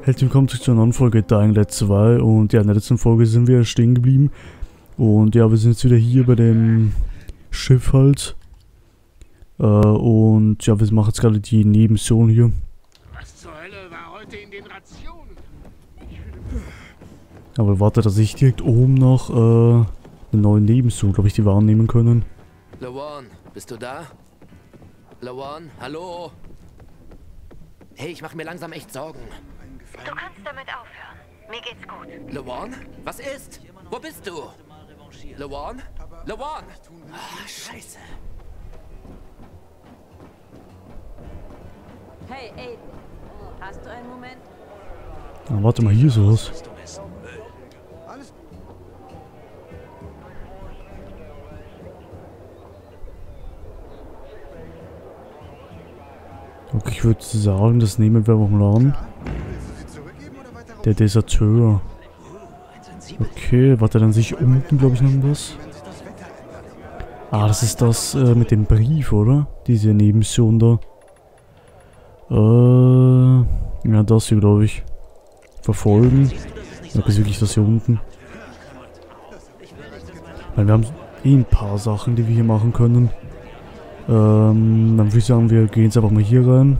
Herzlich willkommen zu einer neuen Folge Dying Light 2 und ja, in der letzten Folge sind wir stehen geblieben und ja, wir sind jetzt wieder hier bei dem Schiff halt äh, und ja, wir machen jetzt gerade die Nebenmission hier. Was zur Hölle war heute in den Rationen? Aber warte, dass ich direkt oben noch äh, eine neue Nebenmission, glaube ich, die wahrnehmen können. Lawan, bist du da? Lawan, hallo? Hey, ich mache mir langsam echt Sorgen. Du kannst damit aufhören. Mir geht's gut. Lawan? Was ist? Wo bist du? Lawan? Lawan? Ah, scheiße. Hey, Aiden. Hast du einen Moment? Ah, warte mal, hier ist was. Okay, ich würde sagen, das nehmen wir mal an. Der Deserteur. Okay, warte, dann sehe ich unten, glaube ich, noch was. Ah, das ist das äh, mit dem Brief, oder? Diese Nebenmission da. Äh, ja, das hier, glaube ich. Verfolgen. Ja, das ist wirklich das hier unten. Weil wir haben eh ein paar Sachen, die wir hier machen können. Ähm, dann würde ich sagen, wir gehen jetzt einfach mal hier rein.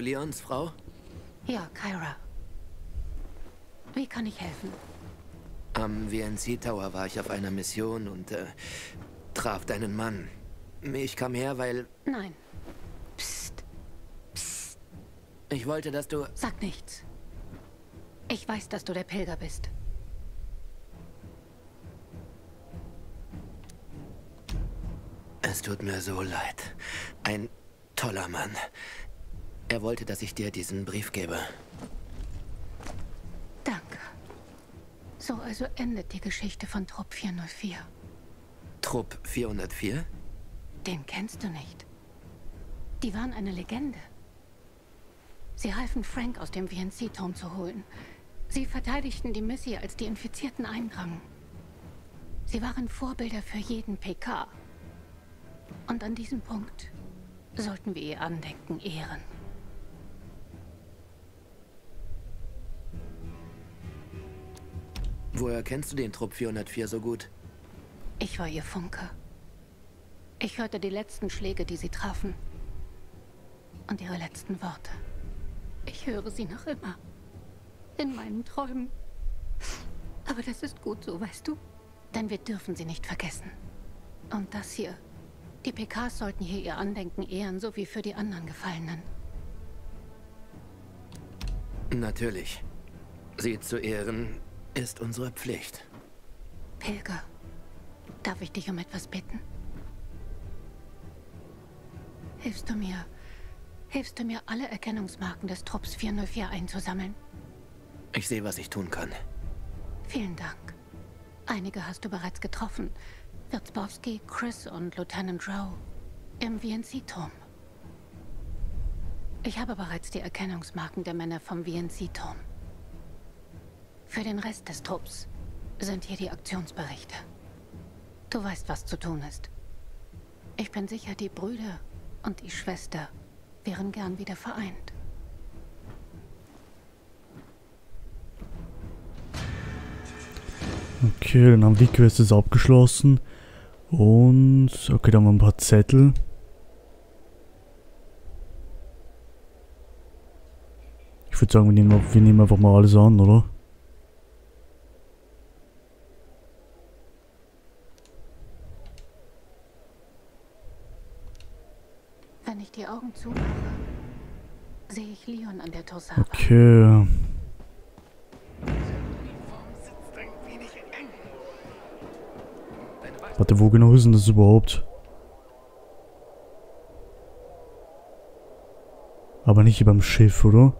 Leons Frau? Ja, Kyra. Wie kann ich helfen? Am VNC Tower war ich auf einer Mission und äh, traf deinen Mann. Ich kam her, weil Nein. Psst. ich wollte, dass du... Sag nichts. Ich weiß, dass du der Pilger bist. Es tut mir so leid. Ein toller Mann. Er wollte, dass ich dir diesen Brief gebe. Danke. So also endet die Geschichte von Trupp 404. Trupp 404? Den kennst du nicht. Die waren eine Legende. Sie halfen Frank aus dem VNC-Turm zu holen. Sie verteidigten die Missy, als die Infizierten eindrangen. Sie waren Vorbilder für jeden PK. Und an diesem Punkt sollten wir ihr Andenken ehren. Woher kennst du den Trupp 404 so gut? Ich war ihr Funke. Ich hörte die letzten Schläge, die sie trafen. Und ihre letzten Worte. Ich höre sie noch immer. In meinen Träumen. Aber das ist gut so, weißt du? Denn wir dürfen sie nicht vergessen. Und das hier. Die PKs sollten hier ihr Andenken ehren, so wie für die anderen Gefallenen. Natürlich. Sie zu ehren ist unsere Pflicht. Pilger, darf ich dich um etwas bitten? Hilfst du mir, hilfst du mir, alle Erkennungsmarken des Trupps 404 einzusammeln? Ich sehe, was ich tun kann. Vielen Dank. Einige hast du bereits getroffen. Wirzbowski, Chris und Lieutenant Rowe. Im VNC-Turm. Ich habe bereits die Erkennungsmarken der Männer vom VNC-Turm. Für den Rest des Trupps sind hier die Aktionsberichte. Du weißt, was zu tun ist. Ich bin sicher, die Brüder und die Schwester wären gern wieder vereint. Okay, dann haben wir die Quest jetzt abgeschlossen. Und, okay, da haben wir ein paar Zettel. Ich würde sagen, wir nehmen, wir nehmen einfach mal alles an, oder? Wenn ich die Augen zumache, sehe ich Leon an der Torsava. Okay. Warte, wo genau ist denn das überhaupt? Aber nicht hier beim Schiff, oder?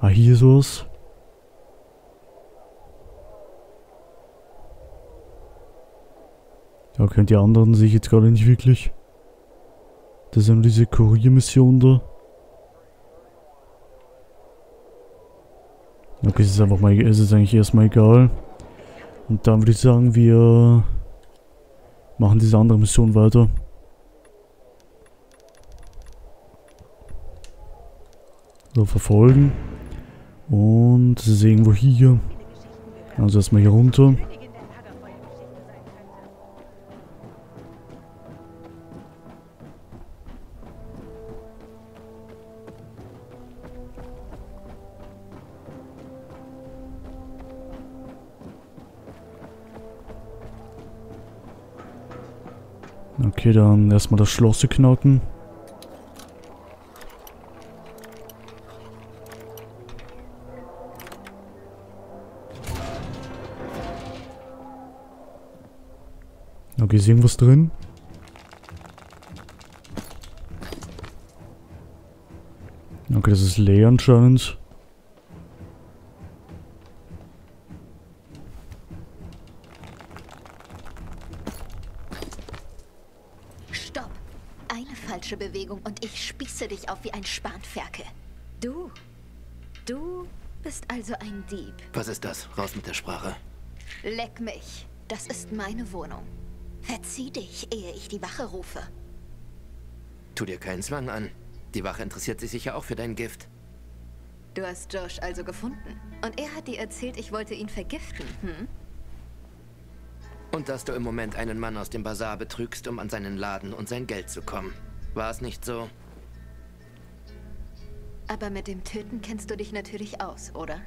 Ah, hier ist was. Okay, und die anderen sehe ich jetzt gerade nicht wirklich. Das ist nur diese Kuriermission da. Okay, es ist einfach mal, es ist eigentlich erstmal egal. Und dann würde ich sagen, wir machen diese andere Mission weiter. So, verfolgen. Und es ist irgendwo hier. Also erstmal hier runter. Okay, dann erstmal das Schloss knacken. Okay, ist irgendwas drin? Okay, das ist leer anscheinend. Stopp! Eine falsche Bewegung und ich spieße dich auf wie ein Spanferkel. Du, du bist also ein Dieb. Was ist das? Raus mit der Sprache. Leck mich. Das ist meine Wohnung. Verzieh dich, ehe ich die Wache rufe. Tu dir keinen Zwang an. Die Wache interessiert sich sicher auch für dein Gift. Du hast Josh also gefunden. Und er hat dir erzählt, ich wollte ihn vergiften, hm? Und dass du im Moment einen Mann aus dem Bazar betrügst, um an seinen Laden und sein Geld zu kommen. War es nicht so? Aber mit dem Töten kennst du dich natürlich aus, oder?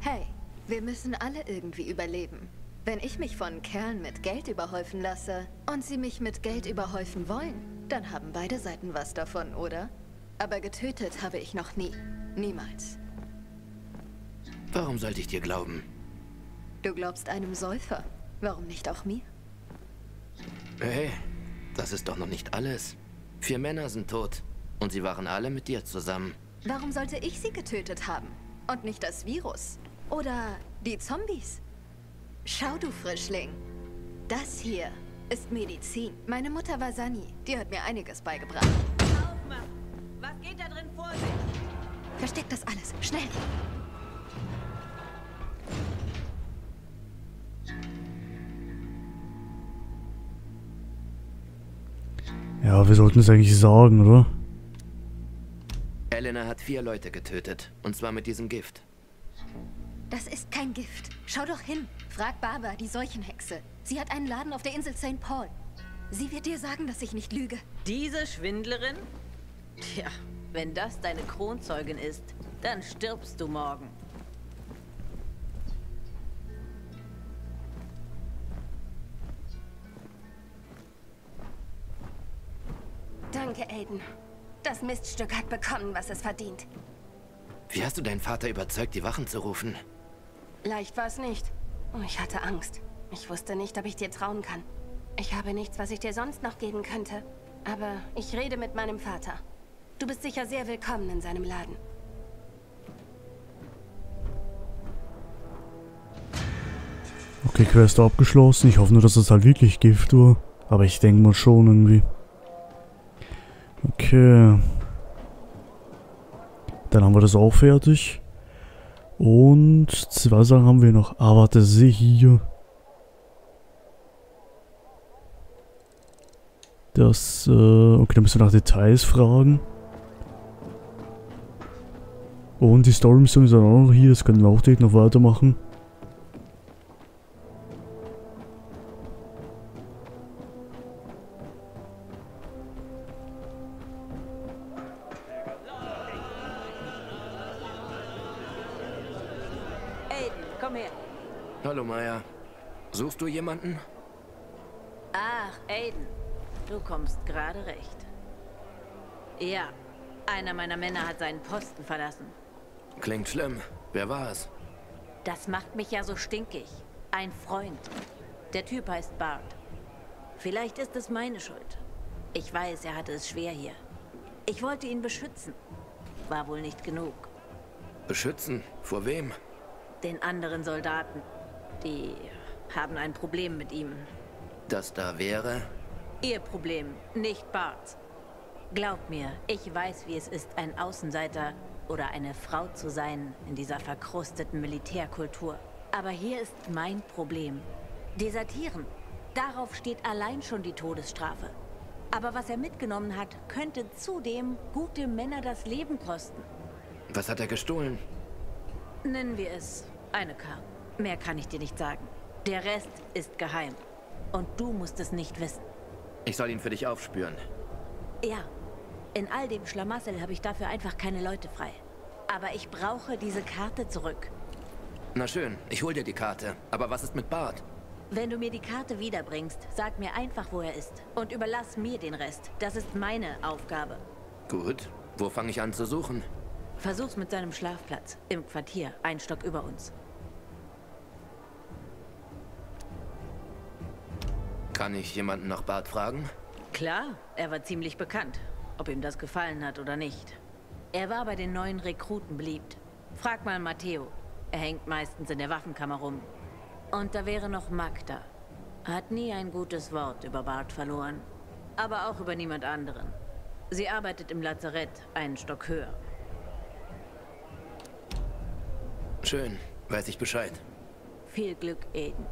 Hey, wir müssen alle irgendwie überleben. Wenn ich mich von Kerlen mit Geld überhäufen lasse und sie mich mit Geld überhäufen wollen, dann haben beide Seiten was davon, oder? Aber getötet habe ich noch nie. Niemals. Warum sollte ich dir glauben? Du glaubst einem Säufer. Warum nicht auch mir? Hey, das ist doch noch nicht alles. Vier Männer sind tot. Und sie waren alle mit dir zusammen. Warum sollte ich sie getötet haben? Und nicht das Virus? Oder die Zombies? Schau, du Frischling. Das hier ist Medizin. Meine Mutter war Sani. Die hat mir einiges beigebracht. Aufmachen! Was geht da drin vor sich? Versteck das alles. Schnell! Ja, wir sollten es eigentlich sagen, oder? Elena hat vier Leute getötet. Und zwar mit diesem Gift. Das ist kein Gift. Schau doch hin. Frag Barbara, die Seuchenhexe. Sie hat einen Laden auf der Insel St. Paul. Sie wird dir sagen, dass ich nicht lüge. Diese Schwindlerin? Tja, wenn das deine Kronzeugin ist, dann stirbst du morgen. Danke, Aiden. Das Miststück hat bekommen, was es verdient. Wie hast du deinen Vater überzeugt, die Wachen zu rufen? Leicht war es nicht. Ich hatte Angst. Ich wusste nicht, ob ich dir trauen kann. Ich habe nichts, was ich dir sonst noch geben könnte. Aber ich rede mit meinem Vater. Du bist sicher sehr willkommen in seinem Laden. Okay, Quest abgeschlossen. Ich hoffe nur, dass das halt wirklich Gift war. Aber ich denke mal schon irgendwie. Okay. Dann haben wir das auch fertig. Und zwei Sachen haben wir noch. Ah, warte, sehe hier. Das, äh, okay, dann müssen wir nach Details fragen. Und die Story-Mission ist dann auch noch hier. Das können wir auch direkt noch weitermachen. Her. Hallo, Maya. Suchst du jemanden? Ach, Aiden. Du kommst gerade recht. Ja, einer meiner Männer hat seinen Posten verlassen. Klingt schlimm. Wer war es? Das macht mich ja so stinkig. Ein Freund. Der Typ heißt Bart. Vielleicht ist es meine Schuld. Ich weiß, er hatte es schwer hier. Ich wollte ihn beschützen. War wohl nicht genug. Beschützen? Vor wem? Den anderen Soldaten. Die haben ein Problem mit ihm. Das da wäre? Ihr Problem, nicht Barts. Glaubt mir, ich weiß, wie es ist, ein Außenseiter oder eine Frau zu sein in dieser verkrusteten Militärkultur. Aber hier ist mein Problem. Desertieren. Darauf steht allein schon die Todesstrafe. Aber was er mitgenommen hat, könnte zudem gute Männer das Leben kosten. Was hat er gestohlen? Nennen wir es eine Karte. Mehr kann ich dir nicht sagen. Der Rest ist geheim. Und du musst es nicht wissen. Ich soll ihn für dich aufspüren. Ja, in all dem Schlamassel habe ich dafür einfach keine Leute frei. Aber ich brauche diese Karte zurück. Na schön, ich hol dir die Karte. Aber was ist mit Bart? Wenn du mir die Karte wiederbringst, sag mir einfach, wo er ist. Und überlass mir den Rest. Das ist meine Aufgabe. Gut. Wo fange ich an zu suchen? Versuch's mit seinem Schlafplatz. Im Quartier, ein Stock über uns. Kann ich jemanden nach Bart fragen? Klar, er war ziemlich bekannt. Ob ihm das gefallen hat oder nicht. Er war bei den neuen Rekruten beliebt. Frag mal Matteo. Er hängt meistens in der Waffenkammer rum. Und da wäre noch Magda. Hat nie ein gutes Wort über Bart verloren. Aber auch über niemand anderen. Sie arbeitet im Lazarett, einen Stock höher. Schön, weiß ich Bescheid. Viel Glück, Eden.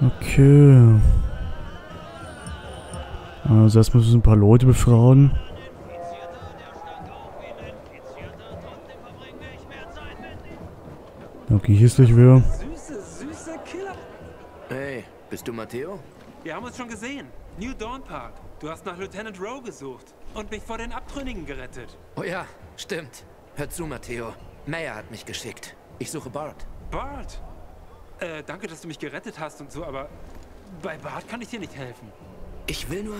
Okay. Also erstmal müssen wir ein paar Leute befragen. Okay, hier ist gleich wer. Süße, süße Killer. Hey, bist du Matteo? Wir haben uns schon gesehen. New Dawn Park. Du hast nach Lieutenant Rowe gesucht und mich vor den Abtrünnigen gerettet. Oh ja, stimmt. Hör zu, Matteo. Mayer hat mich geschickt. Ich suche Bart. Bart! Äh, danke, dass du mich gerettet hast und so, aber bei Bart kann ich dir nicht helfen. Ich will nur...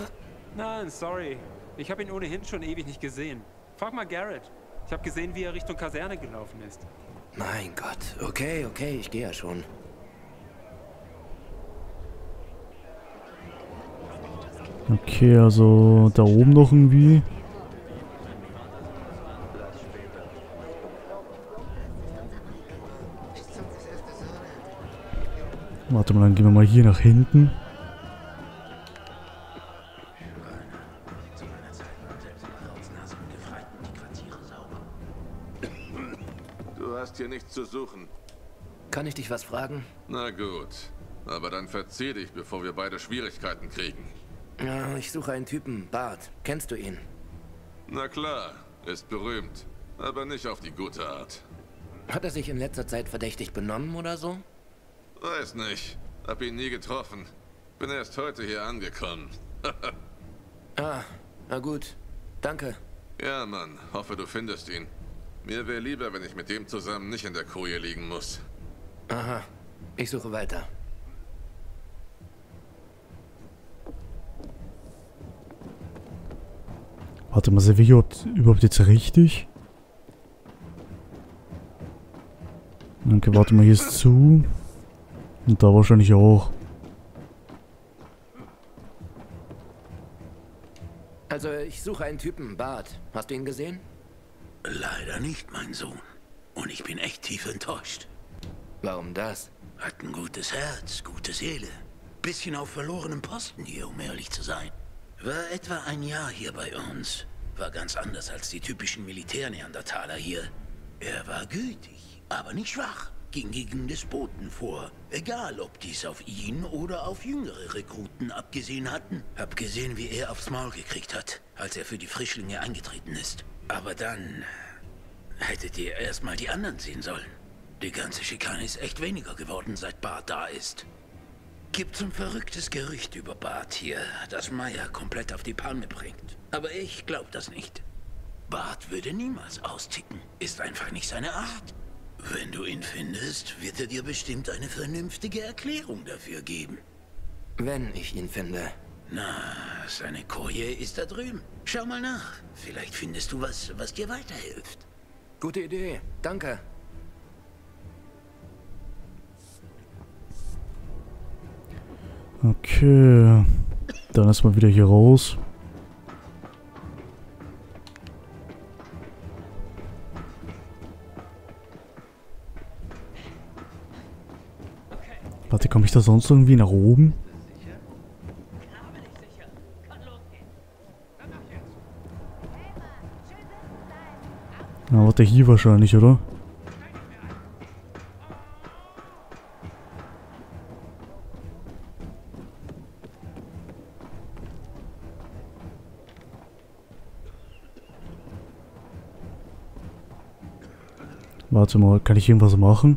Nein, sorry. Ich habe ihn ohnehin schon ewig nicht gesehen. Frag mal Garrett. Ich habe gesehen, wie er Richtung Kaserne gelaufen ist. Mein Gott. Okay, okay, ich gehe ja schon. Okay, also da oben noch irgendwie. Warte mal, dann gehen wir mal hier nach hinten. Du hast hier nichts zu suchen. Kann ich dich was fragen? Na gut. Aber dann verzieh dich, bevor wir beide Schwierigkeiten kriegen. Ja, ich suche einen Typen. Bart. Kennst du ihn? Na klar, ist berühmt. Aber nicht auf die gute Art. Hat er sich in letzter Zeit verdächtig benommen oder so? Weiß nicht. Hab ihn nie getroffen. Bin erst heute hier angekommen. Ah, na gut. Danke. ja, Mann. Hoffe, du findest ihn. Mir wäre lieber, wenn ich mit dem zusammen nicht in der Koje liegen muss. Aha. Ich suche weiter. Warte mal, sind wir hier überhaupt, überhaupt jetzt richtig? Okay, warte mal, hier ist zu. Und da wahrscheinlich auch. Also, ich suche einen Typen. Bart. Hast du ihn gesehen? Leider nicht, mein Sohn. Und ich bin echt tief enttäuscht. Warum das? Hat ein gutes Herz, gute Seele. Bisschen auf verlorenem Posten hier, um ehrlich zu sein. War etwa ein Jahr hier bei uns. War ganz anders als die typischen Militärneandertaler hier. Er war gütig, aber nicht schwach. Ging gegen Despoten vor. Egal, ob dies auf ihn oder auf jüngere Rekruten abgesehen hatten. Hab gesehen, wie er aufs Maul gekriegt hat, als er für die Frischlinge eingetreten ist. Aber dann hättet ihr erstmal die anderen sehen sollen. Die ganze Schikane ist echt weniger geworden, seit Bart da ist. Gibt's ein verrücktes Gerücht über Bart hier, das Maya komplett auf die Palme bringt. Aber ich glaub das nicht. Bart würde niemals austicken. Ist einfach nicht seine Art. Wenn du ihn findest, wird er dir bestimmt eine vernünftige Erklärung dafür geben. Wenn ich ihn finde. Na, seine Koje ist da drüben. Schau mal nach. Vielleicht findest du was, was dir weiterhilft. Gute Idee. Danke. Okay. Dann erstmal wieder hier raus. Warte, komme ich da sonst irgendwie nach oben? Na, warte, hier wahrscheinlich, oder? Warte mal, kann ich irgendwas machen?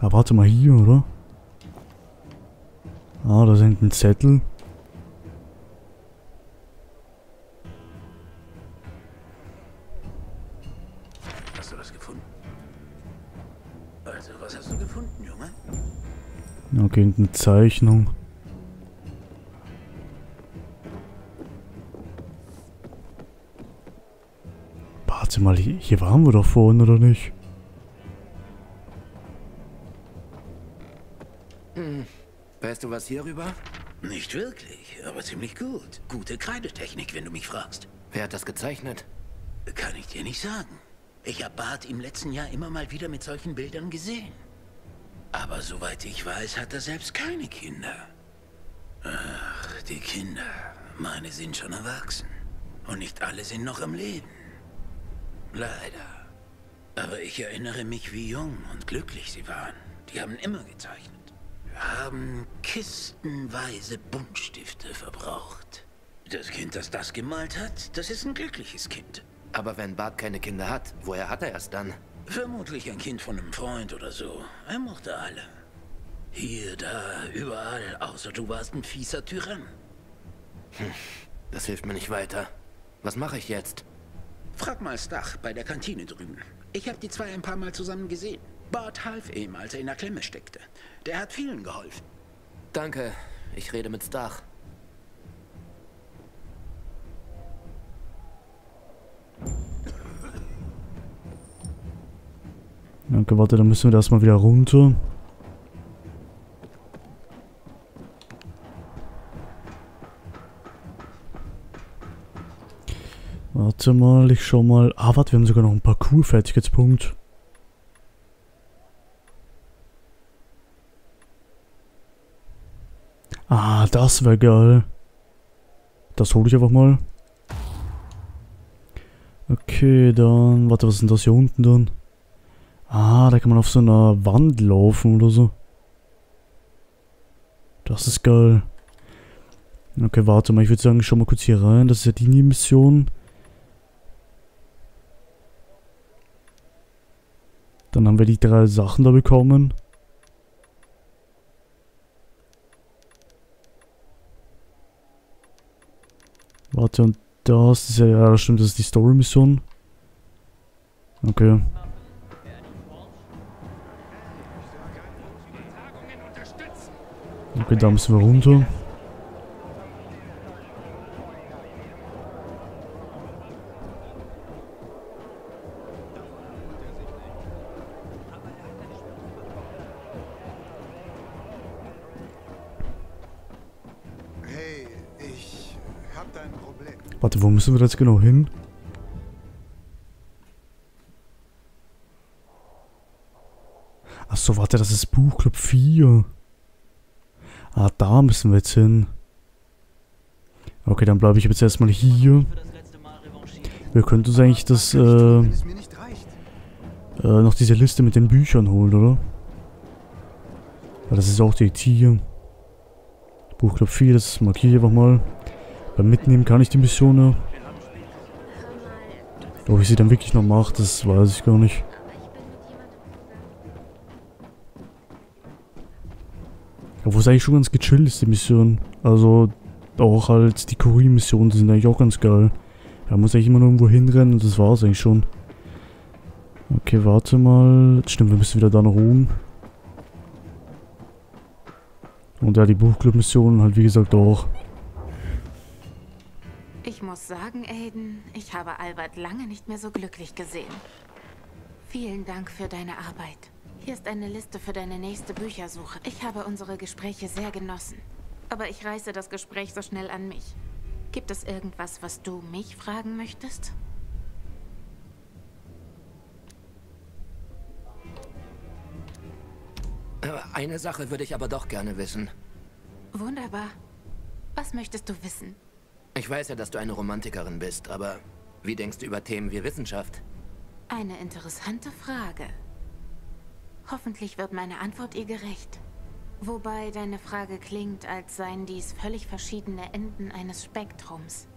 Ah, warte mal hier, oder? Ah, da sind ein Zettel. Hast du das gefunden? Also, was hast du gefunden, Junge? Okay, eine Zeichnung. Warte mal, hier waren wir doch vorhin, oder nicht? Hm. Weißt du was hierüber? Nicht wirklich, aber ziemlich gut. Gute Kreidetechnik, wenn du mich fragst. Wer hat das gezeichnet? Kann ich dir nicht sagen. Ich habe Bart im letzten Jahr immer mal wieder mit solchen Bildern gesehen. Aber soweit ich weiß, hat er selbst keine Kinder. Ach, die Kinder. Meine sind schon erwachsen. Und nicht alle sind noch am Leben. Leider. Aber ich erinnere mich, wie jung und glücklich sie waren. Die haben immer gezeichnet. Haben kistenweise Buntstifte verbraucht. Das Kind, das das gemalt hat, das ist ein glückliches Kind. Aber wenn Bart keine Kinder hat, woher hat er es dann? Vermutlich ein Kind von einem Freund oder so. Er mochte alle. Hier, da, überall, außer du warst ein fieser Tyrann. Hm, das hilft mir nicht weiter. Was mache ich jetzt? Frag mal Stach bei der Kantine drüben. Ich habe die zwei ein paar Mal zusammen gesehen. Bart half ihm, als er in der Klemme steckte. Der hat vielen geholfen. Danke. Ich rede mit Stach. Danke, warte, dann müssen wir das mal wieder runter. Warte mal, ich schau mal. Ah, warte, wir haben sogar noch einen Parcours-Fertigkeitspunkt. Ah, das wäre geil. Das hole ich einfach mal. Okay, dann... Warte, was ist denn das hier unten dann? Ah, da kann man auf so einer Wand laufen oder so. Das ist geil. Okay, warte mal, ich würde sagen, ich schau mal kurz hier rein. Das ist ja die Mission. Dann haben wir die drei Sachen da bekommen. Warte, und das ist ja, ja, das stimmt, das ist die Story-Mission. Okay. Okay, da müssen wir runter. Hey, ich hab da ein Problem. Warte, wo müssen wir jetzt genau hin? Achso, warte, das ist Buchclub 4. Ah, müssen wir jetzt hin. Okay, dann bleibe ich jetzt erstmal hier. Wir könnten uns eigentlich das, äh, äh, noch diese Liste mit den Büchern holen, oder? Weil das ist auch die hier. Buchclub 4, das markiere ich einfach mal. Beim Mitnehmen kann ich die Mission ja. Ob ich sie dann wirklich noch mache, das weiß ich gar nicht. Obwohl es eigentlich schon ganz gechillt ist, die Mission. Also auch halt die Kurier-Missionen sind eigentlich auch ganz geil. Da muss eigentlich immer nur irgendwo hinrennen und das war's eigentlich schon. Okay, warte mal. Stimmt, wir müssen wieder da nach oben. Und ja, die Buchclub-Missionen halt wie gesagt auch. Ich muss sagen, Aiden, ich habe Albert lange nicht mehr so glücklich gesehen. Vielen Dank für deine Arbeit. Hier ist eine Liste für deine nächste Büchersuche. Ich habe unsere Gespräche sehr genossen. Aber ich reiße das Gespräch so schnell an mich. Gibt es irgendwas, was du mich fragen möchtest? Eine Sache würde ich aber doch gerne wissen. Wunderbar. Was möchtest du wissen? Ich weiß ja, dass du eine Romantikerin bist, aber wie denkst du über Themen wie Wissenschaft? Eine interessante Frage. Hoffentlich wird meine Antwort ihr gerecht. Wobei deine Frage klingt, als seien dies völlig verschiedene Enden eines Spektrums.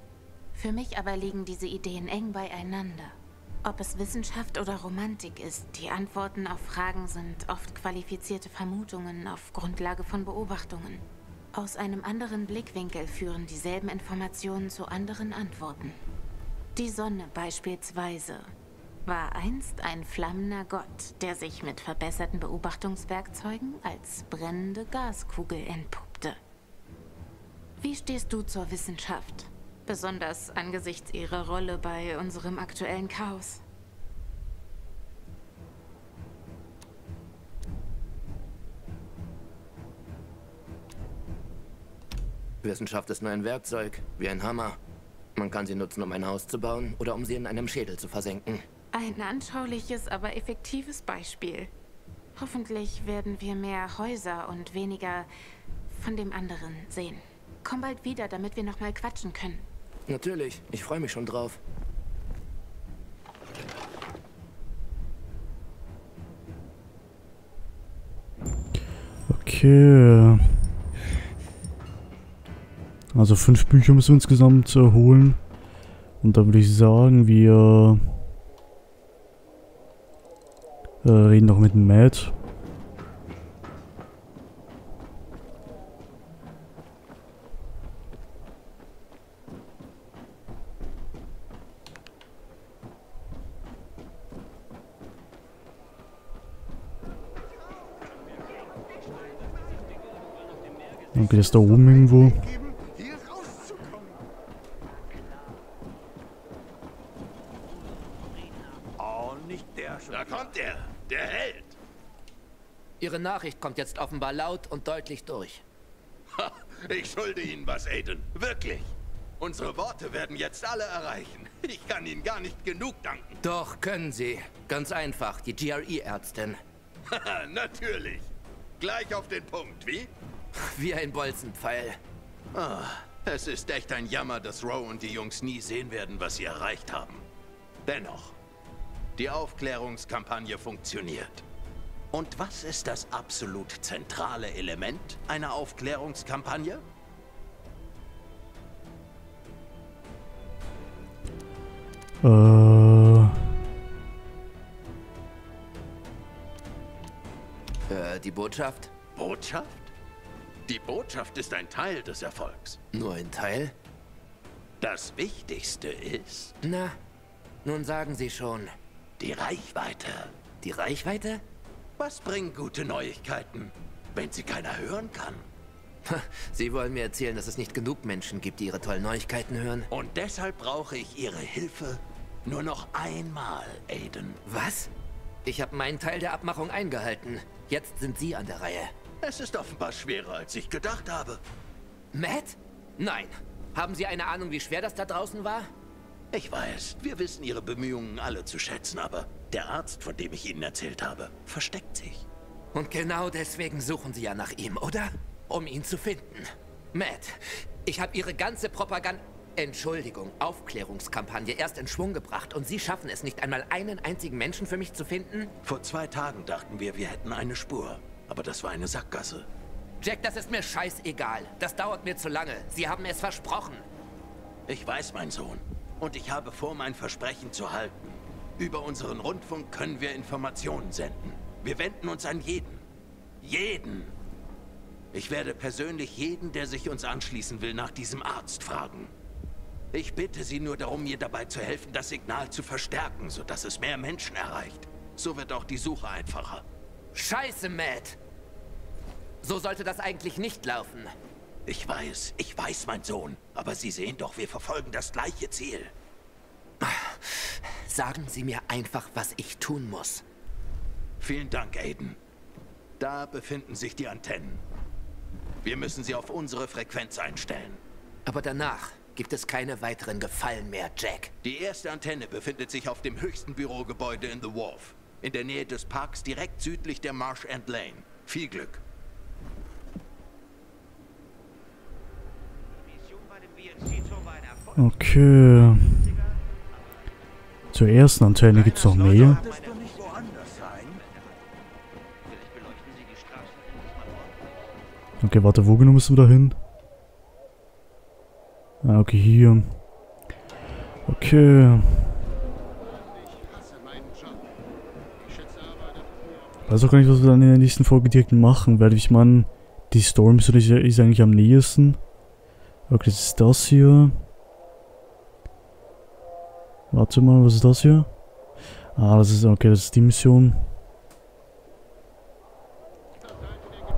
Für mich aber liegen diese Ideen eng beieinander. Ob es Wissenschaft oder Romantik ist, die Antworten auf Fragen sind oft qualifizierte Vermutungen auf Grundlage von Beobachtungen. Aus einem anderen Blickwinkel führen dieselben Informationen zu anderen Antworten. Die Sonne beispielsweise war einst ein flammender Gott, der sich mit verbesserten Beobachtungswerkzeugen als brennende Gaskugel entpuppte. Wie stehst du zur Wissenschaft? Besonders angesichts ihrer Rolle bei unserem aktuellen Chaos. Wissenschaft ist nur ein Werkzeug, wie ein Hammer. Man kann sie nutzen, um ein Haus zu bauen oder um sie in einem Schädel zu versenken. Ein anschauliches, aber effektives Beispiel. Hoffentlich werden wir mehr Häuser und weniger von dem anderen sehen. Komm bald wieder, damit wir nochmal quatschen können. Natürlich, ich freue mich schon drauf. Okay. Also fünf Bücher müssen wir insgesamt äh, holen. Und dann würde ich sagen, wir äh, reden noch mit dem Matt. Okay, das ist da oben irgendwo. Oh, nicht der schon. Da kommt er, der Held. Ihre Nachricht kommt jetzt offenbar laut und deutlich durch. Ha, ich schulde Ihnen was, Aiden. Wirklich. Unsere Worte werden jetzt alle erreichen. Ich kann Ihnen gar nicht genug danken. Doch, können Sie. Ganz einfach, die GRE-Ärztin. Haha, Natürlich. Gleich auf den Punkt, wie? Wie ein Bolzenpfeil. Ah, es ist echt ein Jammer, dass Rowe und die Jungs nie sehen werden, was sie erreicht haben. Dennoch, die Aufklärungskampagne funktioniert. Und was ist das absolut zentrale Element einer Aufklärungskampagne? Äh, Äh, die Botschaft? Botschaft? Die Botschaft ist ein Teil des Erfolgs. Nur ein Teil? Das Wichtigste ist Na, nun sagen Sie schon. Die Reichweite. Die Reichweite? Was bringen gute Neuigkeiten, wenn sie keiner hören kann? Sie wollen mir erzählen, dass es nicht genug Menschen gibt, die Ihre tollen Neuigkeiten hören? Und deshalb brauche ich Ihre Hilfe nur noch einmal, Aiden. Was? Ich habe meinen Teil der Abmachung eingehalten. Jetzt sind Sie an der Reihe. Es ist offenbar schwerer, als ich gedacht habe. Matt? Nein. Haben Sie eine Ahnung, wie schwer das da draußen war? Ich weiß, wir wissen Ihre Bemühungen alle zu schätzen, aber der Arzt, von dem ich Ihnen erzählt habe, versteckt sich. Und genau deswegen suchen Sie ja nach ihm, oder? Um ihn zu finden. Matt, ich habe Ihre ganze Propaganda... Entschuldigung, Aufklärungskampagne erst in Schwung gebracht und Sie schaffen es nicht einmal einen einzigen Menschen für mich zu finden? Vor zwei Tagen dachten wir, wir hätten eine Spur. Aber das war eine Sackgasse. Jack, das ist mir scheißegal. Das dauert mir zu lange. Sie haben es versprochen. Ich weiß, mein Sohn. Und ich habe vor, mein Versprechen zu halten. Über unseren Rundfunk können wir Informationen senden. Wir wenden uns an jeden. Jeden. Ich werde persönlich jeden, der sich uns anschließen will, nach diesem Arzt fragen. Ich bitte Sie nur darum, mir dabei zu helfen, das Signal zu verstärken, sodass es mehr Menschen erreicht. So wird auch die Suche einfacher. Scheiße, Matt. So sollte das eigentlich nicht laufen. Ich weiß, ich weiß, mein Sohn. Aber Sie sehen doch, wir verfolgen das gleiche Ziel. Sagen Sie mir einfach, was ich tun muss. Vielen Dank, Aiden. Da befinden sich die Antennen. Wir müssen sie auf unsere Frequenz einstellen. Aber danach gibt es keine weiteren Gefallen mehr, Jack. Die erste Antenne befindet sich auf dem höchsten Bürogebäude in The Wharf. In der Nähe des Parks direkt südlich der Marsh End Lane. Viel Glück. Okay. Zur ersten Antenne gibt es noch mehr. Okay, warte, wo genau müssen wir da hin? Ah, okay, hier. Okay. Weiß auch gar nicht, was wir dann in der nächsten Folge direkt machen, weil ich meine, die Storm ist eigentlich am nächsten. Okay, das ist das hier. Warte mal, was ist das hier? Ah, das ist, okay, das ist die Mission.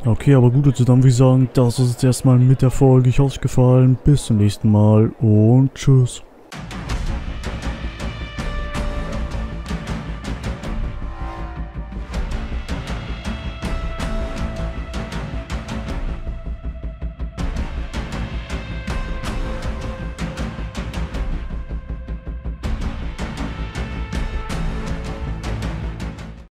Okay, aber gut, also dann würde ich sagen, das ist jetzt erstmal mit der Folge. Ich hoffe, es gefallen. Bis zum nächsten Mal und tschüss.